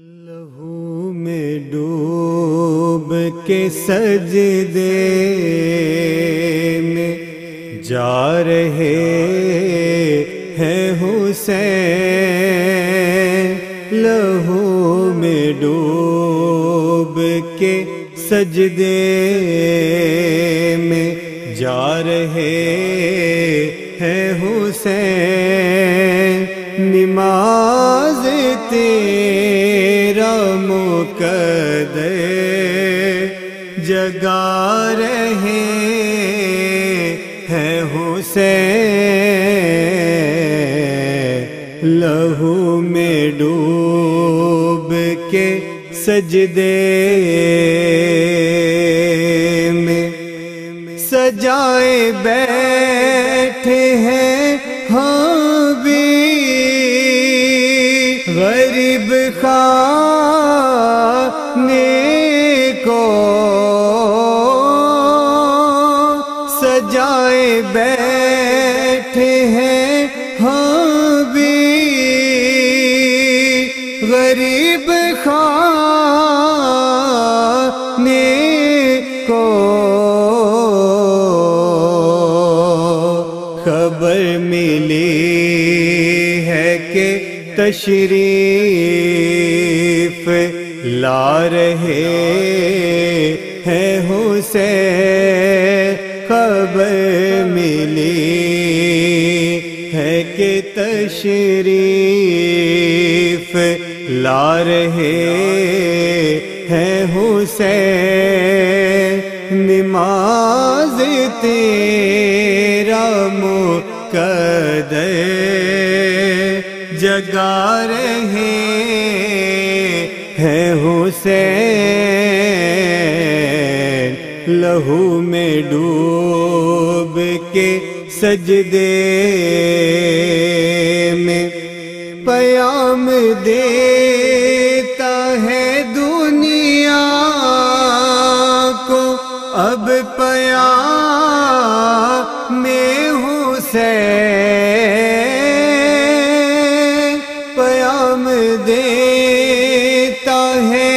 लहू में डूब के सजदे में जा रहे हैं हुसैन। लहू में डूब के सजदे में जा रहे हैं हुसैन। नमाज़ तेरा जगा रहे हैं हुसैन। लहू में डूब के सजदे में सजाए बैठे हैं हाँ भी। गरीब खाने गरीब खाने को खबर मिली है कि तशरीफ़ ला रहे हैं हुसैन खबर तशरीफ़ ला रहे हैं हुसैन, नमाज़ तेरा मुकद जगा रहे हैं हुसैन, लहू में डूब के सजदे में पयाम देता है दुनिया को। अब पया में हुसैन पयाम देता है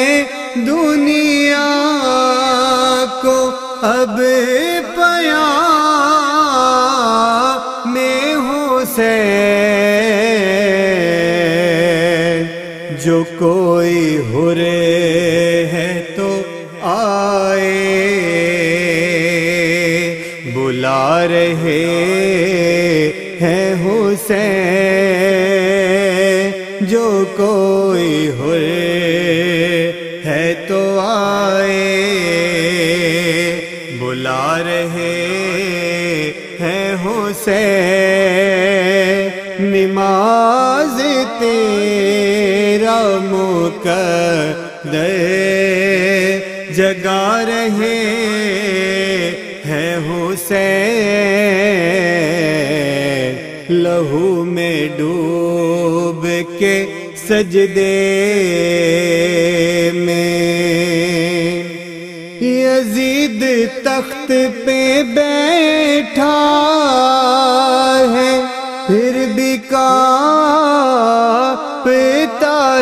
जो कोई हुरे है तो आए। बुला रहे हैं हुसैन। जो कोई हुरे है तो आए। बुला रहे हैं हुसैन। नमाज़ तेरा मुकद जगा रहे हैं हुसैन। लहू में डूब के सजदे में। यजीद तख्त पे बैठा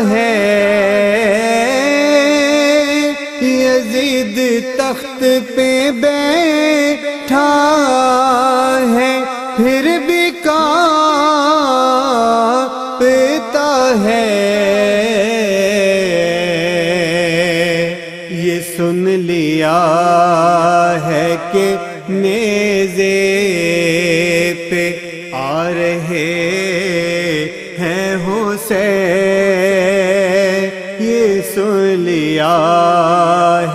है। यजीद तख्त पे बैठा है, फिर भी कांपता है। ये सुन लिया है कि नेजे पे आ रहे हैं हुसैन। सुन लिया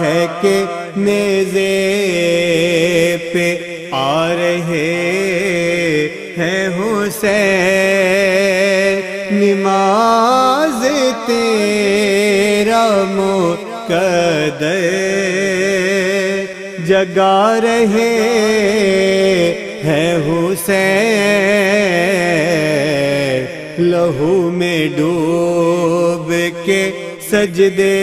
है कि नेजे पे आ रहे हैं हुसैन। नमाज़ तेरा मुकद जगा रहे हैं हुसैन। लहू में डूब के सजदे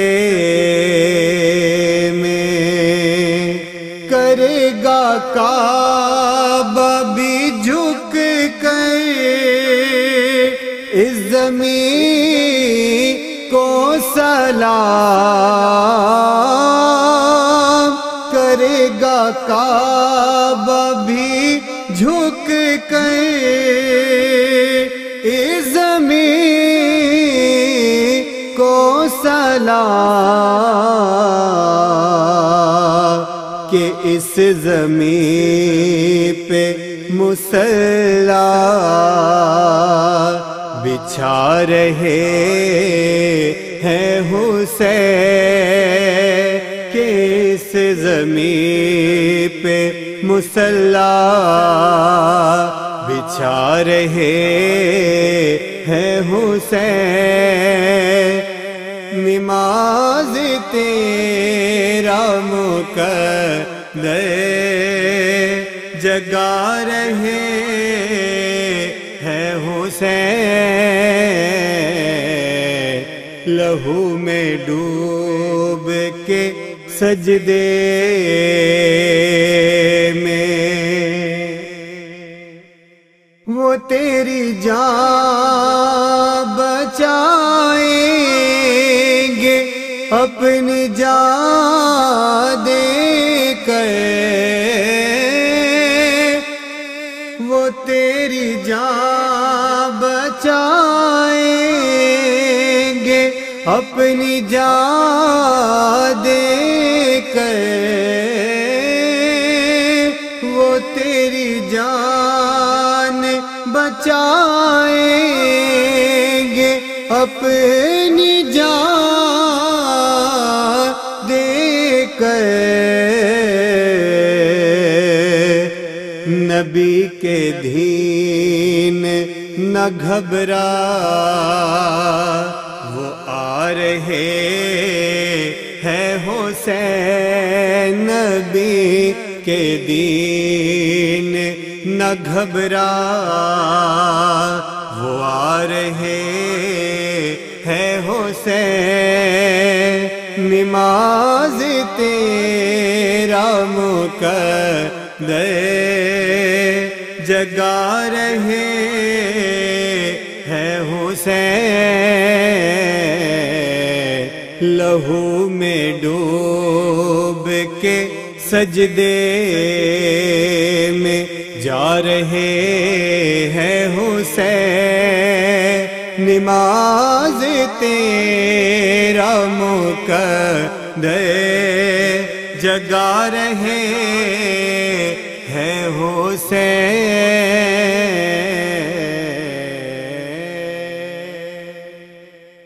में करेगा काबा भी झुक कर। इस ज़मीन को सलाम को सलाम के इस ज़मीन पे मुसल्ला बिछा रहे हैं हुसैन के इस ज़मीन पे मुसल्ला बिछा रहे हैं हुसैन। नमाज तेरा मुकद्दर जगा रहे हैं हुसैन लहू में डूब के सजदे में वो तेरी जान अपनी जा दे कर वो तेरी जा बचाएँगे। अपनी जा दे कर वो तेरी जान बचाएँगे। अपनी जान के धीन न घबरा। वो आ रहे हैं हुसैन नबी के दीन न घबरा। वो आ रहे हैं हुसैन नमाज़ तेरा मुकद्दर। जगा रहे हैं हुसैन। लहू में डूब के सजदे में जा रहे हैं हुसैन। नमाज़ तेरा मुकद्दर जगा रहे हैं हुसैन।